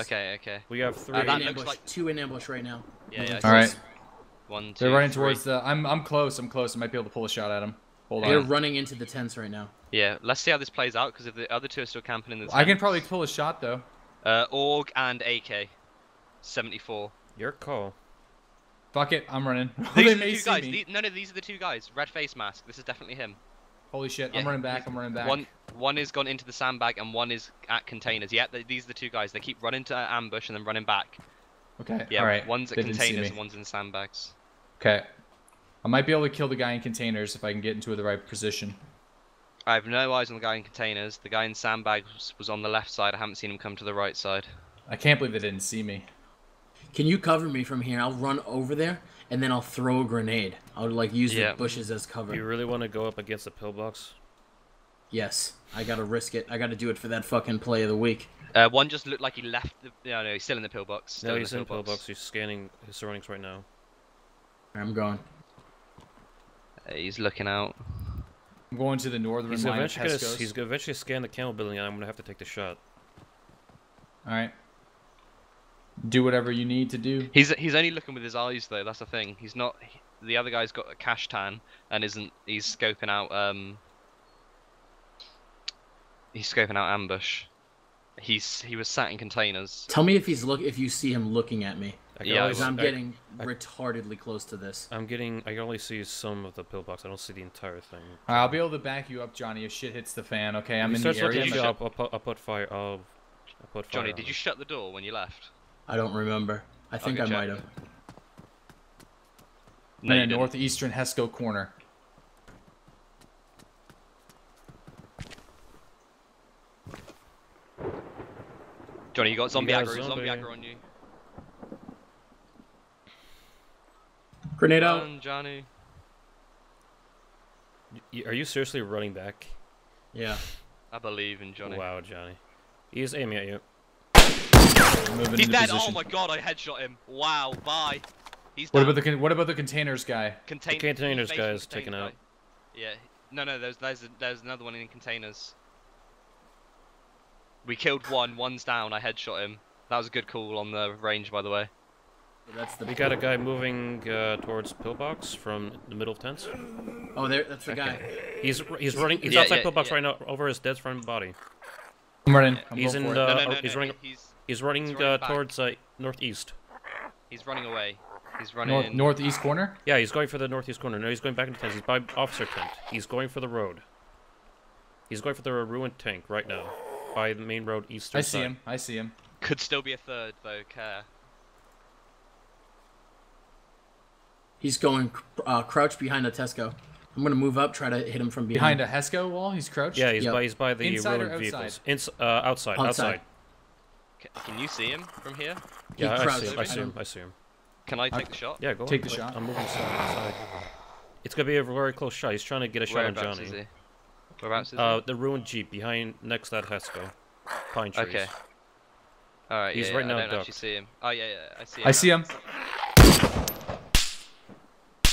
Okay, okay. We have three. Uh, in that looks ambush. like- Two in ambush right now. Yeah, yeah. All right. One, two, They're running three. towards the. I'm I'm close. I'm close. I might be able to pull a shot at him. Hold on. They're on. running into the tents right now. Yeah, let's see how this plays out, because if the other two are still camping in the I can probably pull a shot though. Uh, Org and AK. 74. Your call. Fuck it. I'm running. These are the two guys. me. The- no, no, these are the two guys. Red face mask. This is definitely him. Holy shit. Yeah, I'm running back. I'm running back. One, one is gone into the sandbag and one is at containers. Yeah, th these are the two guys. They keep running to ambush and then running back. Okay. Yeah, All right. one's at They containers and one's in sandbags. Okay. I might be able to kill the guy in containers if I can get into the right position. I have no eyes on the guy in containers. The guy in sandbags was on the left side. I haven't seen him come to the right side. I can't believe they didn't see me. Can you cover me from here? I'll run over there and then I'll throw a grenade. I'll like use Yeah. the bushes as cover. You really want to go up against the pillbox? Yes, I gotta risk it. I gotta do it for that fucking play of the week. Uh, one just looked like he left. The, no, no, he's still in the pillbox. Still No, in he's the in pillbox. pillbox. He's scanning his surroundings right now. I'm going. Uh, he's looking out. I'm going to the northern He's line of eventually gonna, he's gonna eventually scan the camel building, and I'm gonna have to take the shot. All right. Do whatever you need to do. He's he's only looking with his eyes though. That's the thing. He's not. he- the other guy's got a cash tan and isn't. He's scoping out. Um. He's scoping out ambush. He's he was sat in containers. Tell me if he's look if you see him looking at me. I can Yeah, only Because s- I'm I- getting I- retardedly close to this. I'm getting. I can only see some of the pillbox. I don't see the entire thing. All right, I'll be able to back you up, Johnny, if shit hits the fan. Okay, I'm If in the starts area. looking You at me, should- I'll, I'll, put, I'll put fire. I'll, I'll put fire. Johnny, on did you shut the door when you left? I don't remember. I think I check. might have. I'm in a northeastern Hesco corner. Johnny, you got zombie got aggro. Zombie zombie. aggro on you. Grenade out. Run, Johnny. Y- Are you seriously running back? Yeah. I believe in Johnny. Wow, Johnny. He's aiming at you. I'm moving He's dead. position. Oh my god, I headshot him. Wow, bye. He's What down. about the what about the containers guy? Contain- The containers he's guy is taken out. Yeah. No, no. There's there's there's another one in containers. We killed one. One's down. I headshot him. That was a good call on the range, by the way. That's the. We got a guy moving uh, towards pillbox from the middle of tents. Oh, there. That's the guy. He's he's running. He's Yeah, outside yeah, pillbox yeah. right now, over his dead front body. I'm running. I'm He's in the- no, Uh, no, no, he's no, running- He's He's running, He's running uh, towards uh, northeast. he's running away. He's running. North, northeast corner. Yeah, he's going for the northeast corner. No, he's going back into tents. He's by officer tent. He's going for the road. He's going for the ruined tank right now, by the main road eastern I see side. him. I see him. Could still be a third though. Care. He's going uh, crouch behind a Hesco. I'm gonna move up, try to hit him from behind. Behind a Hesco wall. He's crouched. Yeah, he's Yep. by he's by the Inside or ruined vehicles. outside? Ins- uh, outside, outside. Outside. C- can you see him from here? He Yeah, I crouched. see him. I see I him. don't- I see him. Can I take the shot? Yeah, go Take on. the shot. I'm moving side, side. It's gonna be a very close shot. He's trying to get a shot on Whereabouts is Johnny. he? Whereabouts is Uh, the ruined jeep behind next to that Hesco. Pine he? trees. Okay. All right. He's yeah, right yeah, now I don't ducked. actually see him. Oh yeah, yeah. I see him. I now. see him.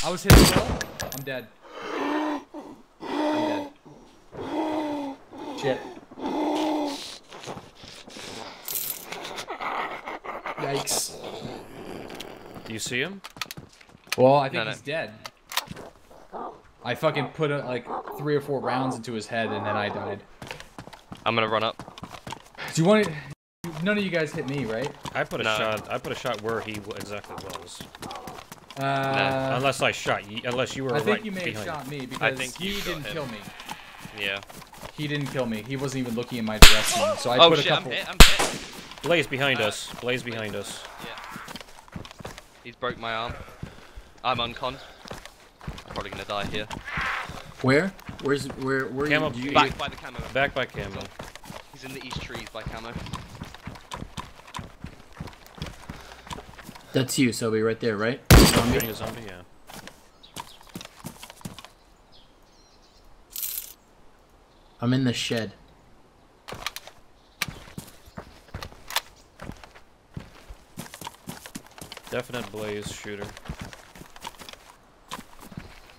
I was hit as well. I'm dead. I'm dead. Shit. Yikes. Do you see him? Well, I think No, no. he's dead. I fucking put uh like three or four rounds into his head and then I died. I'm gonna run up. Do you want to? None of you guys hit me, right? I put a No. shot. I put a shot where he exactly was. Uh, unless I shot you. Unless you were I think right you may have shot me because I think he you didn't him. kill me. Yeah. He didn't kill me. He wasn't even looking in my direction. So I oh put shit! a couple. I'm hit. I'm hit. Blaze behind Uh, us. Blaze behind us. Yeah. He's broke my arm. I'm uncon. I'm probably gonna die here. Where? Where's where? Where Camel- you? you Back by the camo. Back by camo. He's in the east trees by camo. that's you, Sobi, right there, right? Shooting Zombie. a zombie. Yeah. I'm in the shed. Definite blaze shooter.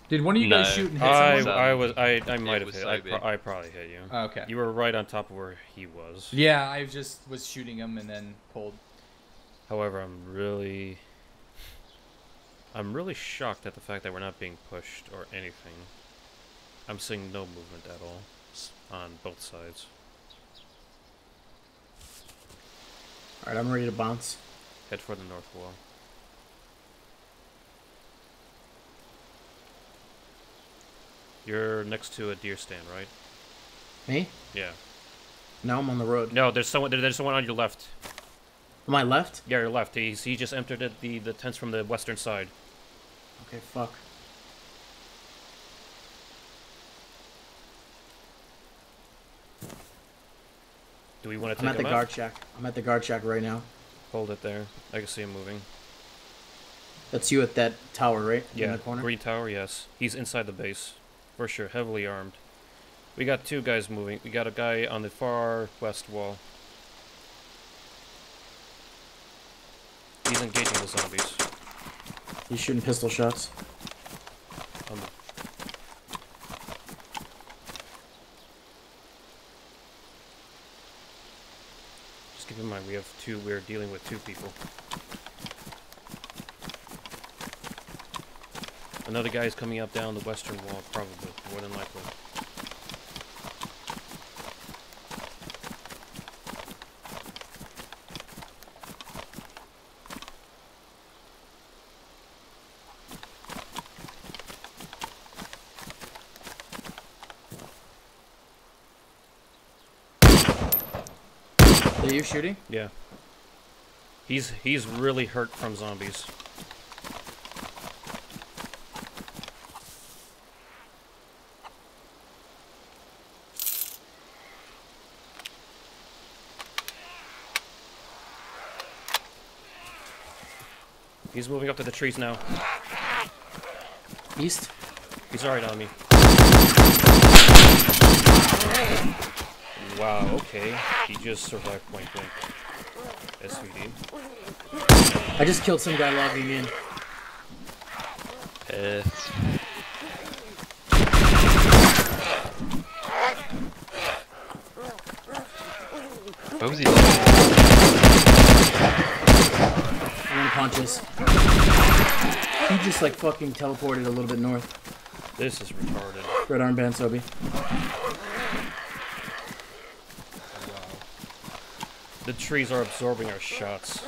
Did one of you guys No. shoot and hit I, someone? I was I, I might have was hit. I, pro- I probably hit you. Oh, okay. You were right on top of where he was. Yeah, I just was shooting him and then pulled. However, I'm really, I'm really shocked at the fact that we're not being pushed or anything. I'm seeing no movement at all on both sides. All right, I'm ready to bounce. Head for the north wall. You're next to a deer stand, right? Me? Yeah. Now I'm on the road. No, there's someone. There's someone on your left. My left? Yeah, your left. He's, he just entered the, the the tents from the western side. Okay, fuck. Do we want to I'm at the guard out? shack. I'm at the guard shack right now. Hold it there. I can see him moving. That's you at that tower, right? In Yeah, the corner. green tower. Yes, he's inside the base, for sure. Heavily armed. We got two guys moving. We got a guy on the far west wall. He's engaging the zombies. He's shooting pistol shots. Um, just keep in mind we have two. We're dealing with two people. Another guy is coming up down the western wall, probably more than likely. Are you shooting? Yeah. He's he's really hurt from zombies. He's moving up to the trees now. East? He's alright on me. Wow, okay. He just survived point blank. SVD. I just killed some guy logging in. Pissed. What was he doing? I'm. He just like fucking teleported a little bit north. This is retarded. Red armband, Sobi. The trees are absorbing our shots.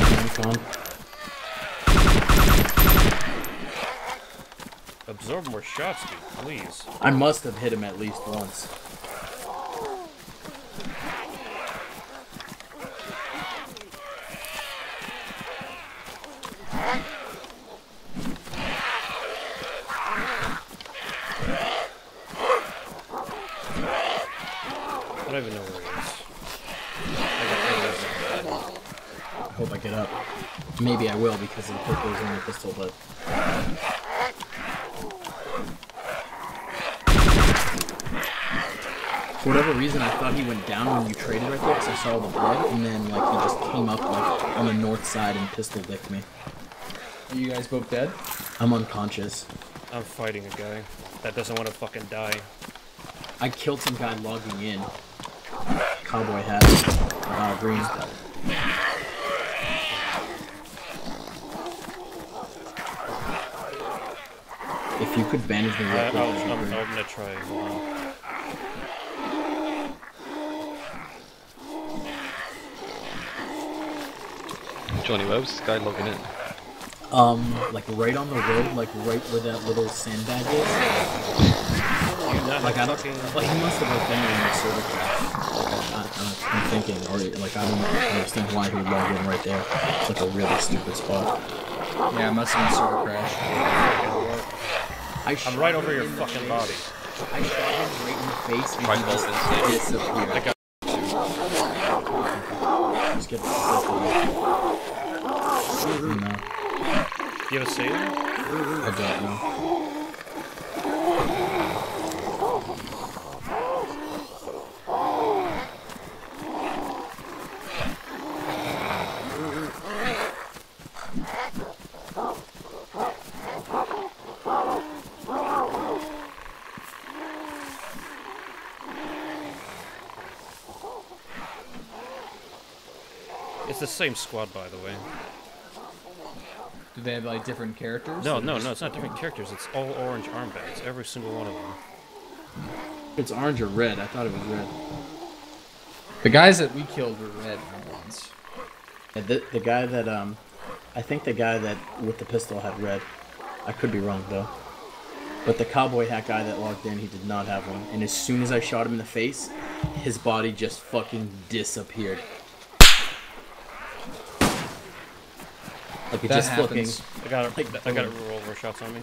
I'm gone. Absorb more shots, dude, please. I must have hit him at least once. I don't even know where he is. I I I hope I get up. Maybe I will because of the purples on the pistol, but for whatever reason, I thought he went down when you traded right there because I saw all the blood, and then like he just came up like on the north side and pistol dicked me. Are you guys both dead? I'm unconscious. I'm fighting a guy that doesn't want to fucking die. I killed some guy logging in. Cowboy hat. Uh, green. If you could bandage me Uh, I'll, I'm, I'm gonna try. Johnny, where was this guy logging in? Um, like right on the road, like right where that little sandbag is. Like I don't, fucking. like he must have like been in the server crash. I, I, I'm thinking, or like I don't understand why he would log in right there. It's like a really stupid spot. Yeah, it must have been server crash. I I'm right over your fucking face. body. I shot him right in the face and Try he just Bolton, see. disappeared. I got Just get the pistol. No, you have a save? I got It's the same squad, by the way. Do they have like different characters? No, no, no, it's not different characters. It's all orange armbands, every single one of them. It's orange or red. I thought it was red. The guys that we killed were red ones. Yeah, the, the guy that um, I think the guy that with the pistol had red. I could be wrong though. But the cowboy hat guy that logged in, he did not have one. And as soon as I shot him in the face, his body just fucking disappeared. Like it That just happens. I got I got a revolver shots on me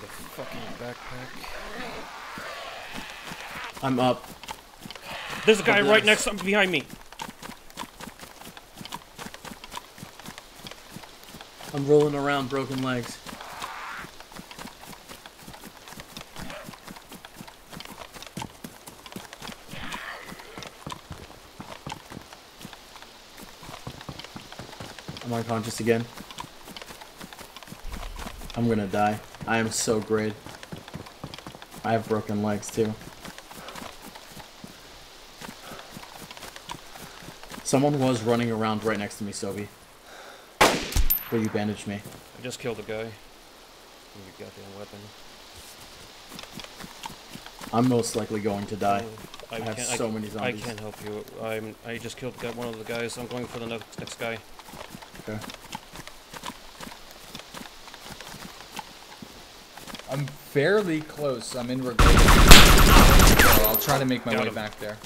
the fucking backpack. I'm up. There's a oh, guy right next to behind me. I'm rolling around broken legs. I'm unconscious again. I'm gonna die. I am so great. I have broken legs too. Someone was running around right next to me, Sobi. But you bandaged me? I just killed a guy. Give me your goddamn weapon. I'm most likely going to die. Mm, I, I have can't, so I, many I can't help you. I'm. I just killed one of the guys. I'm going for the next, next guy. Okay. I'm fairly close. I'm in Regalia. So I'll try to make my Got way him. back there.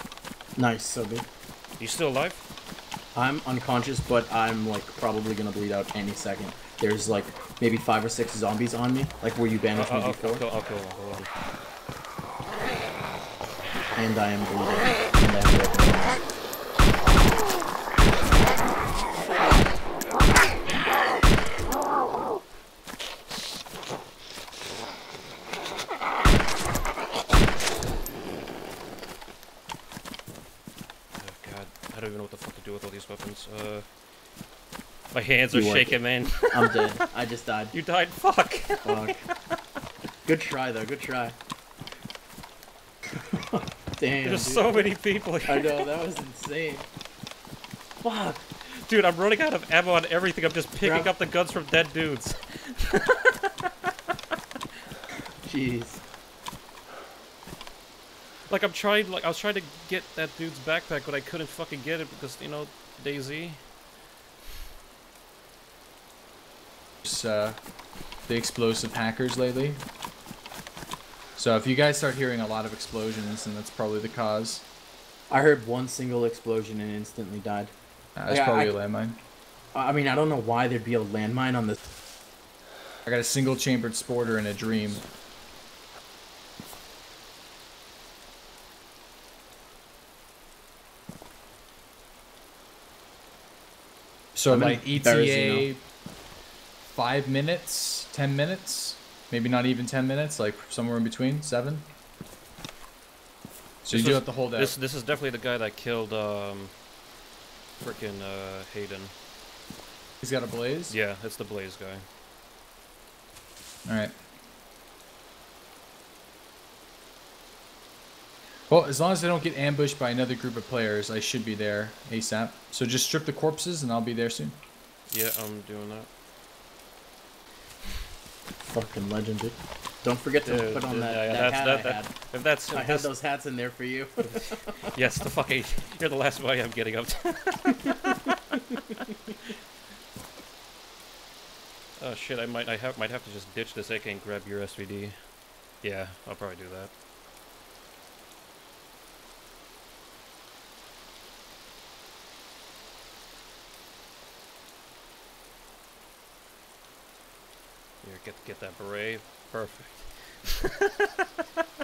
Nice, Sobi. You still alive? I'm unconscious, but I'm like probably gonna bleed out any second. There's like maybe five or six zombies on me, like where you I'll, bandaged me uh, uh, I'll, I'll, before, kill, I'll kill. Hold on. and I am bleeding. And I have broken legs. Oh god, I don't even know what the fuck to do with all these weapons. Uh, my hands are You shaking, man. I'm dead. I just died. you died. Fuck. Fuck. Good try though. Good try. Damn. There's dude. so many people I here. know that was insane. Fuck. Dude, I'm running out of ammo on everything. I'm just picking Grab- up the guns from dead dudes. Jeez. Like I'm trying, like I was trying to get that dude's backpack, but I couldn't fucking get it because you know DayZ. Just, uh, the explosive hackers lately. So if you guys start hearing a lot of explosions, then that's probably the cause. I heard one single explosion and instantly died. That's Yeah, probably I- a landmine. I I mean, I don't know why there'd be a landmine on this. I got a single chambered sporter in a dream. So gonna like ETA, five minutes, ten minutes, maybe not even ten minutes, like somewhere in between, seven. So This you do was- have to hold out. This this is definitely the guy that killed um, frickin' uh, Hayden. He's got a blaze. Yeah, it's the Blaze guy. All right. Well, as long as I don't get ambushed by another group of players, I should be there ASAP. So just strip the corpses and I'll be there soon. Yeah, I'm doing that. Fucking legend, dude. Don't forget to Dude, put on dude, that, yeah, that hat that- I that- had. If that's I had those hats in there for you. yes, the fucking you're the last body I'm getting up to. oh shit! I might I have might have to just ditch this AK and grab your SVD. Yeah, I'll probably do that. Here, get get that beret. Perfect.